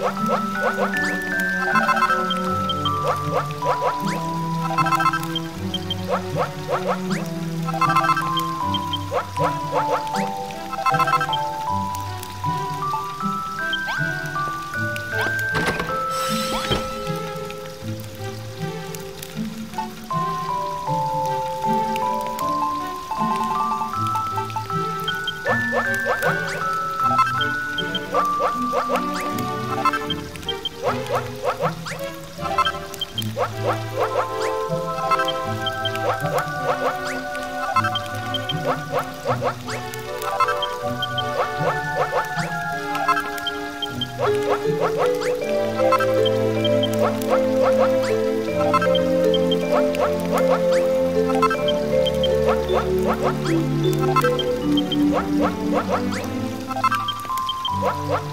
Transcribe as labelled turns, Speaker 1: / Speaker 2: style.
Speaker 1: What? What? What? What?